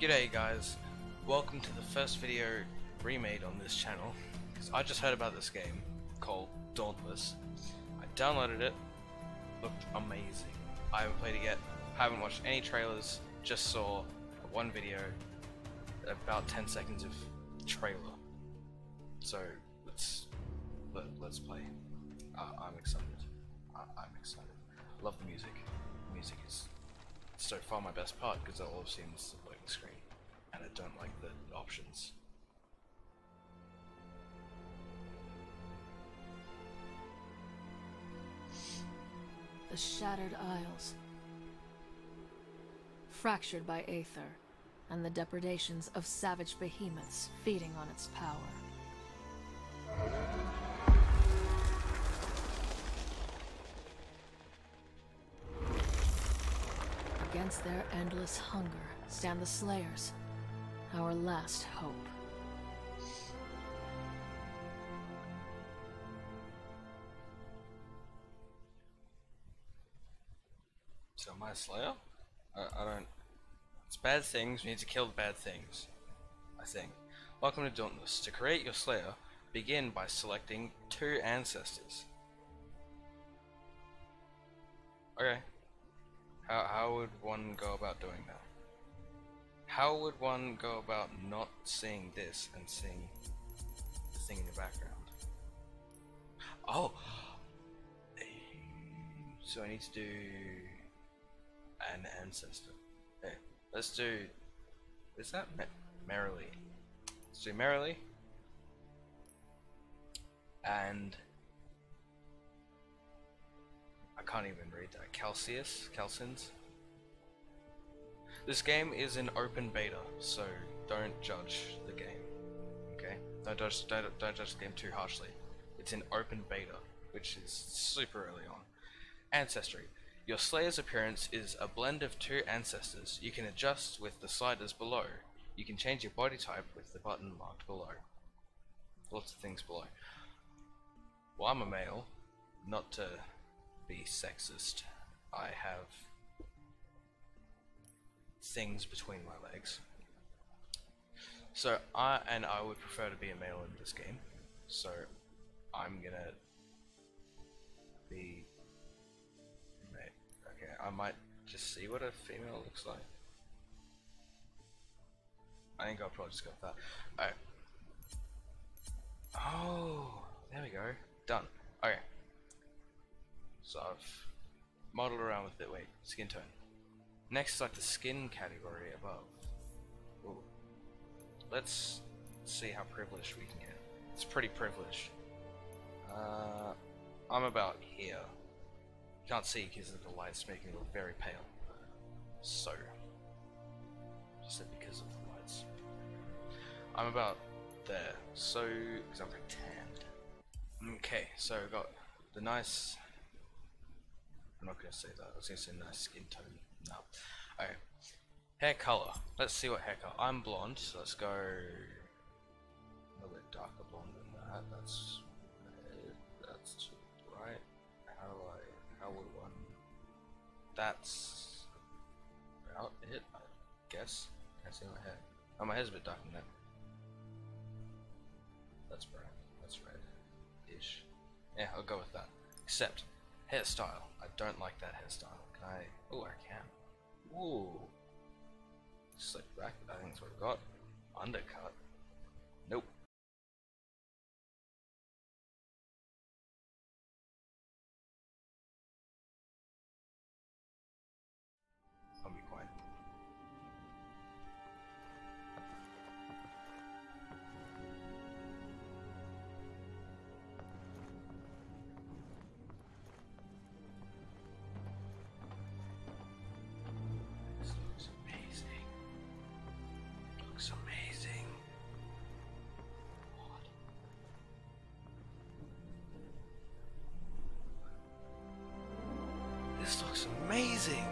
G'day guys, welcome to the first video remade on this channel. Because I just heard about this game called Dauntless. I downloaded it, looked amazing. I haven't played it yet, haven't watched any trailers, just saw one video, about 10 seconds of trailer. So let's let, let's play. Uh, I'm excited. I, I'm excited. Love the music. The music is so far my best part because all I've seen is the screen and I don't like the options. The Shattered Isles. Fractured by Aether, and the depredations of savage behemoths feeding on its power. Against their endless hunger stand the Slayers, our last hope. So am I a slayer? I, I don't... It's bad things, we need to kill the bad things. I think. Welcome to Dauntless. To create your slayer, begin by selecting two ancestors. Okay. How, how would one go about doing that? How would one go about not seeing this and seeing the thing in the background? Oh! So I need to do an ancestor. Okay, let's do. Is that Me Merrily? Let's do Merrily. And can't even read that. Calcius? Calcins? This game is in open beta, so don't judge the game. Okay? Don't judge, don't, don't judge the game too harshly. It's in open beta, which is super early on. Ancestry. Your Slayer's appearance is a blend of two ancestors. You can adjust with the sliders below. You can change your body type with the button marked below. Lots of things below. Well, I'm a male. Not to be sexist. I have things between my legs. So I and I would prefer to be a male in this game. So I'm gonna be. Okay, I might just see what a female looks like. I think I'll probably just go with that. Alright. Oh, there we go. Done. Okay. So I've modeled around with it. Wait, skin tone. Next is like the skin category above. Ooh. Let's see how privileged we can get. It's pretty privileged. Uh, I'm about here. Can't see because of the light's making me look very pale. So, just because of the lights. I'm about there. So, because I'm very tanned. Okay, so we got the nice. I'm not gonna say that. I was gonna say nice skin tone. No. Alright. Hair color. Let's see what hair color. I'm blonde, so let's go a little bit darker blonde than that. That's that's right. How do I? How would one? That's about it. I guess. I see my hair? Oh, my hair's a bit darker than that. That's brown. That's red. Ish. Yeah, I'll go with that. Except hairstyle. I don't like that hairstyle. Can I? Oh, I can. Ooh. Slick back. I think that's what we got. Undercut. Nope. This looks amazing.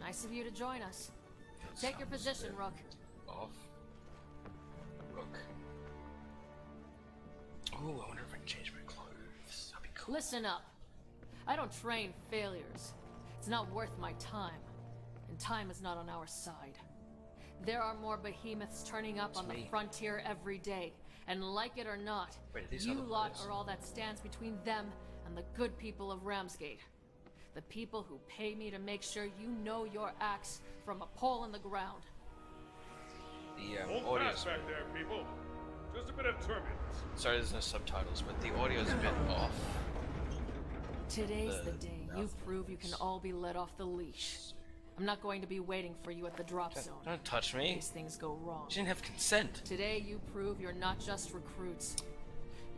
Nice of you to join us. Take your position, Rook. Off. Rook. Ooh, I wonder if I can change my clothes. I'll be cool. Listen up. I don't train failures. It's not worth my time. And time is not on our side. There are more behemoths turning up It's on me. the frontier every day. And like it or not, Wait, you lot boys. are all that stands between them and the good people of Ramsgate. The people who pay me to make sure you know your acts from a pole in the ground. The um, Hold audio's back there, people. Just a bit of turbulence. sorry, there's no subtitles, but the audio's a bit off. Today's the The day you prove you can all be let off the leash. I'm not going to be waiting for you at the drop zone. Don't, don't touch me. These things go wrong. She didn't have consent. Today you prove you're not just recruits.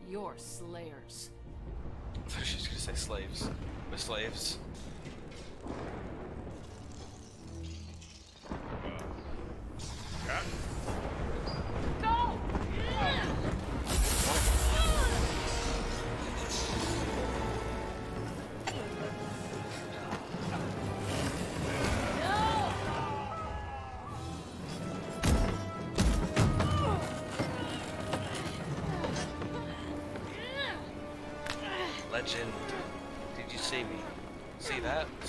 You're slayers. I thought she was gonna say slaves. We're slaves.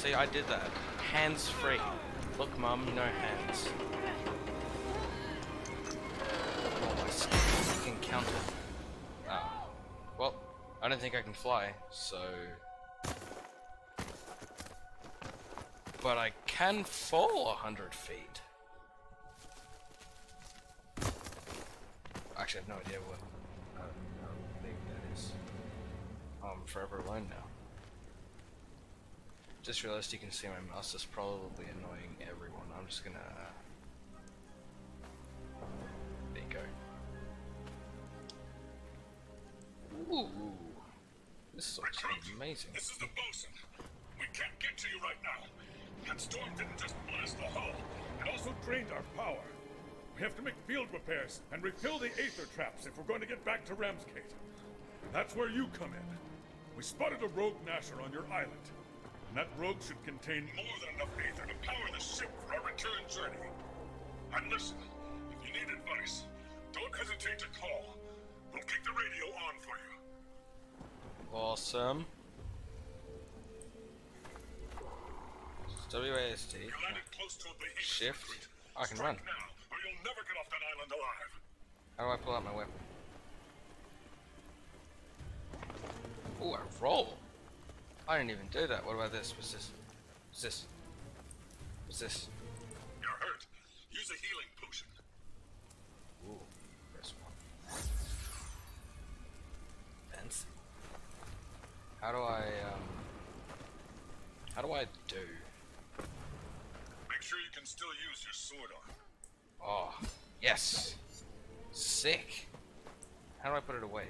See, I did that. Hands free. Look, mum, no hands. Oh, it. Oh. Well, I don't think I can fly, so. But I can fall a hundred feet. Actually, I have no idea what uh, how big that is. I'm forever alone now. Just realized you can see my mouse is probably annoying everyone. I'm just gonna. There you go. Ooh, this looks amazing. This is the bosun. We can't get to you right now. That storm didn't just blast the hull. It also drained our power. We have to make field repairs and refill the aether traps if we're going to get back to Ramsgate. That's where you come in. We spotted a rogue Gnasher on your island. And that rogue should contain more than enough aether to power the ship for our return journey. And listen, if you need advice, don't hesitate to call. We'll keep the radio on for you. Awesome. WASD. You landed close to a behemoth. Shift. I can Strike run. now, or you'll never get off that island alive. How do I pull out my weapon? Ooh, I roll. I didn't even do that. What about this? What's this? What's this? What's this? You're hurt. Use a healing potion. Ooh, press one. Fancy. How do I, um... How do I do? Make sure you can still use your sword arm. Oh, yes! Sick! How do I put it away?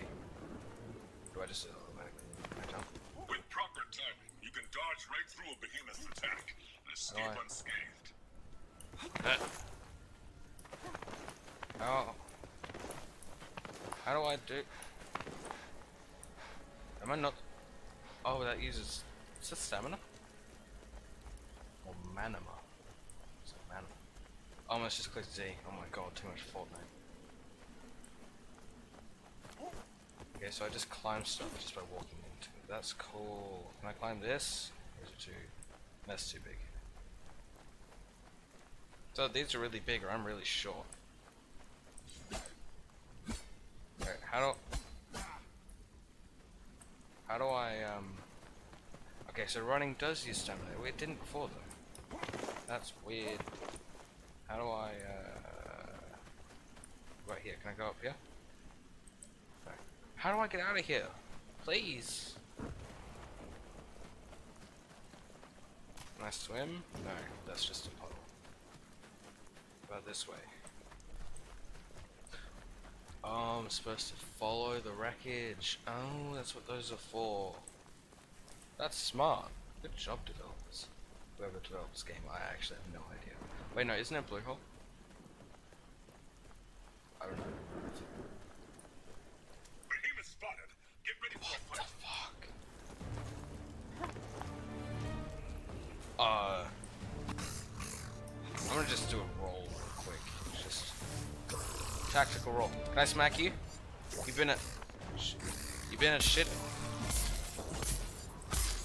Do I just automatically? I jump? With proper timing, you can dodge right through a behemoth's attack and escape Alright. unscathed. How? How do I do? Am I not? Oh, that uses. Is that stamina? Or manama? Is it mana? Oh, let's just click Z. Oh my god, too much Fortnite. Okay, so I just climb stuff just by walking into it. That's cool. Can I climb this? Is it too? That's too big. So these are really big, or I'm really short. Alright, how do how do I um? Okay, so running does use stamina. It didn't before though. That's weird. How do I uh? Right here. Can I go up here? No. How do I get out of here? Please. I swim? No, that's just a puddle. About this way. Oh, I'm supposed to follow the wreckage. Oh, that's what those are for. That's smart. Good job, developers. Whoever developed this game, I actually have no idea. Wait, no, isn't it Blue Hole? Tactical role. Can I smack you? You've been a, you've been a shit.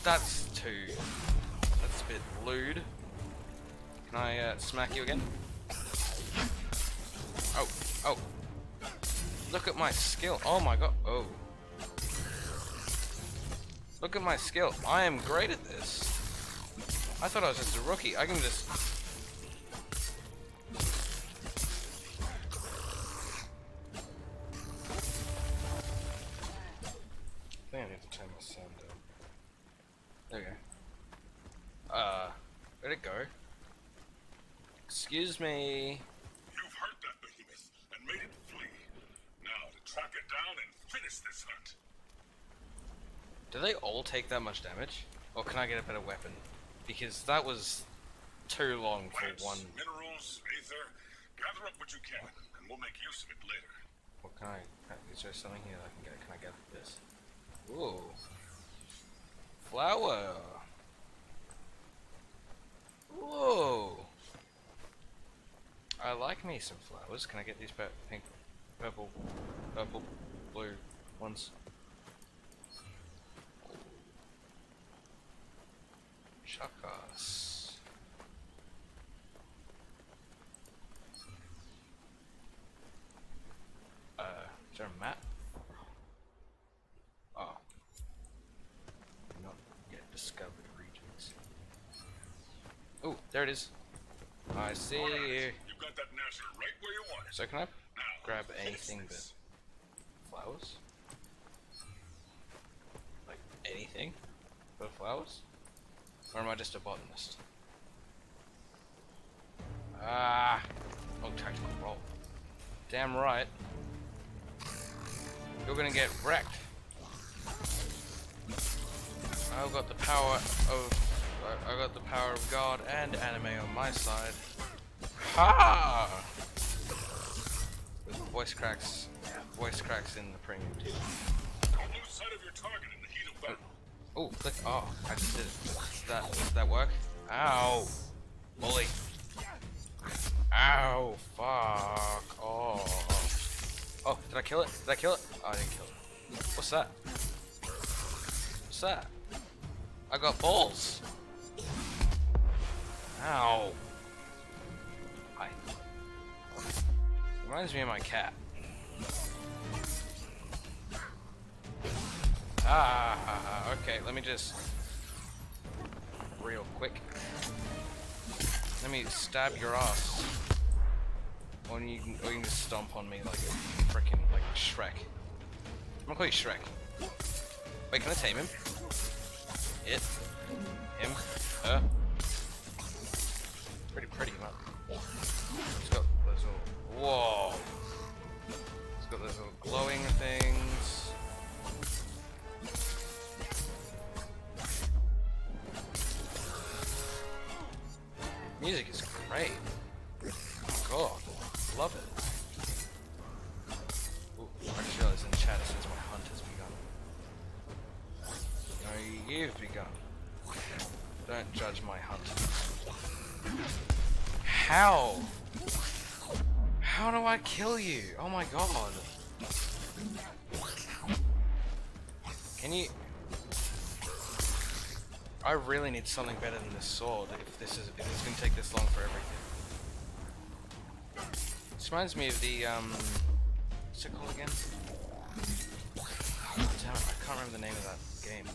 that's too. That's a bit lewd. Can I uh, smack you again? Oh, oh. Look at my skill. Oh my god. Oh. Look at my skill. I am great at this. I thought I was just a rookie. I can just... turn my sound down. There we go. Uh, where'd it go? Excuse me. You've hurt that behemoth and made it flee. Now to track it down and finish this hunt. Do they all take that much damage? Or can I get a better weapon? Because that was too long for Plants, one. minerals, aether. Gather up what you can, and we'll make use of it later. What can I? Is there something here that I can get? Can I get this? Ooh. Flower. Whoa. I like me some flowers. Can I get these pink, purple, purple, blue ones? Chakas. Uh, is there a map? Oh. Not yet discovered regions. Oh, there it is. I see All right, you. You've got that Gnasher right where you want it. So can I grab anything but flowers? Like anything but flowers? Or am I just a botanist? Ah! Oh, tactical roll. Damn right. You're gonna get wrecked. I've got the power of. I got the power of God and anime on my side. Ha! With voice cracks, voice cracks in the premium too. Don't lose sight of your target in the heat of battle. Oh, click. Oh, I just did it. Does that, does that work? Ow! Bully. Ow! Fuck off. Oh, did I kill it? Did I kill it? Oh, I didn't kill it. What's that? What's that? I got balls. Ow. Reminds me of my cat. Ah, okay, let me just real quick. Let me stab your ass. Or you can, or you can just stomp on me like a freaking like Shrek. I'm gonna call you Shrek. Wait, can I tame him? It, him, her. Pretty pretty, man. It's got those little. Whoa. Glowing things. Music is great. God, love it. Ooh, I just realized in chat it my hunt has begun. No, you've begun. Don't judge my hunt. How? How do I kill you? Oh my god. Can you... I really need something better than this sword if this is if it's gonna take this long for everything. This reminds me of the um what's it called again? Oh, damn it, I can't remember the name of that game.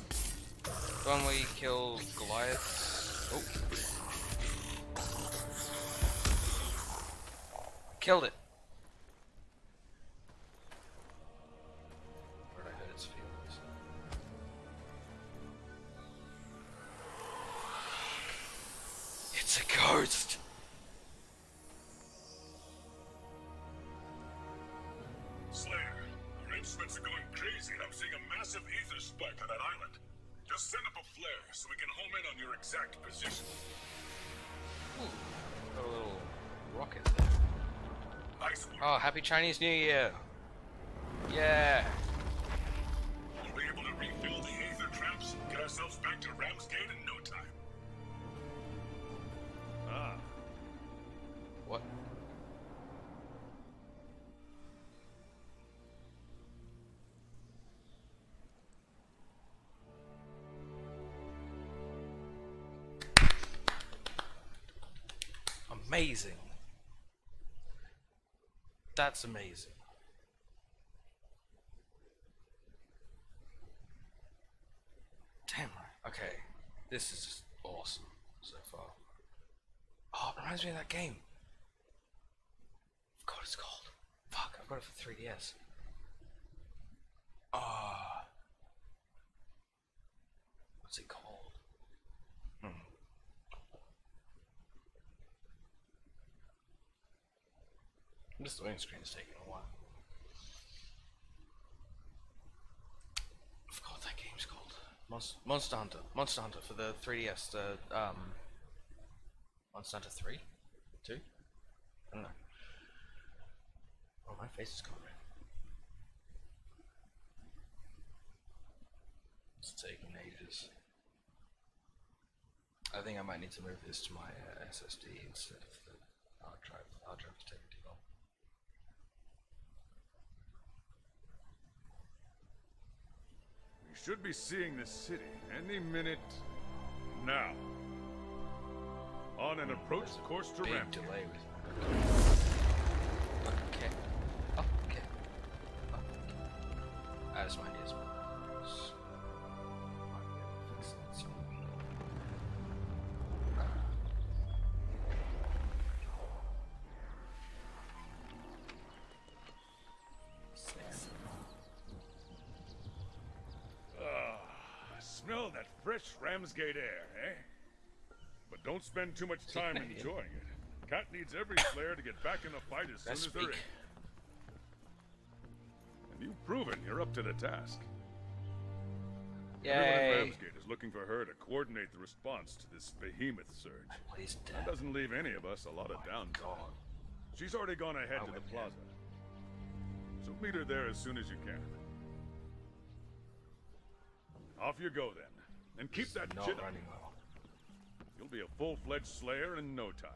The one where you kill Goliath. Oh. Killed it. On your exact position. Got a little rocket there. Nice work. Oh, happy Chinese New Year! Yeah. We'll be able to refill the aether traps and get ourselves back to Ramsgate amazing. That's amazing. Damn right. Okay. This is just awesome so far. Oh, it reminds me of that game. What it's called. Fuck, I've got it for 3DS. Ah. what's it called? This loading screen's taking a while. I forgot what that game's called. Monster, Monster Hunter. Monster Hunter for the 3DS. The um, Monster Hunter 3, 2. I don't know. Oh, my face is gone red. It's taking ages. I think I might need to move this to my uh, SSD instead of the hard drive. Hard drive is taking too long. We should be seeing the city any minute now. On an approach course to Ramp. Ram. delay with Okay. Okay. Okay. That is my ideas. Ramsgate air, eh? But don't spend too much time enjoying it. Cat needs every flare to get back in the fight as soon as they're in. And you've proven you're up to the task. Everyone Yay! at Ramsgate is looking for her to coordinate the response to this behemoth surge. That doesn't leave any of us a lot of downtime. God. She's already gone ahead I to the plaza. So meet her there as soon as you can. Off you go then. And keep that Not chin running well. You'll be a full-fledged slayer in no time.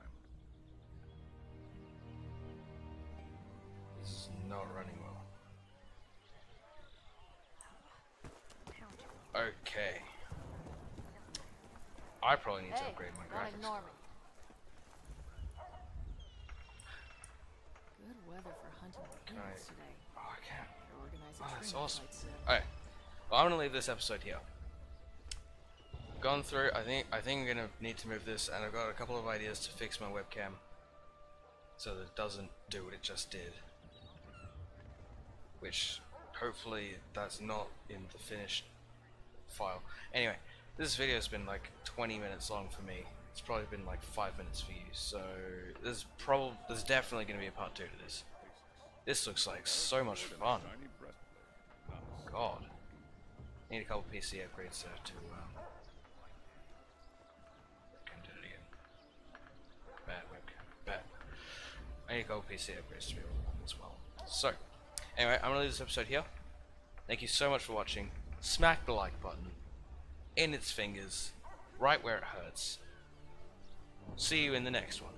This is not running well. Okay. I probably need to upgrade my don't graphics. ignore me. Good weather for hunting Can today. Oh, I can't. They're organizing Oh, that's awesome. Alright. Well, I'm gonna leave this episode here. Gone through. I think. I think I'm gonna need to move this, and I've got a couple of ideas to fix my webcam, so that it doesn't do what it just did. Which, hopefully, that's not in the finished file. Anyway, this video has been like 20 minutes long for me. It's probably been like five minutes for you. So there's probably there's definitely gonna be a part two to this. This looks like so much fun. God. Need a couple PC upgrades there to um I need PC upgrades to be able to run as well. So anyway, I'm gonna leave this episode here. Thank you so much for watching. Smack the like button in its fingers, right where it hurts. See you in the next one.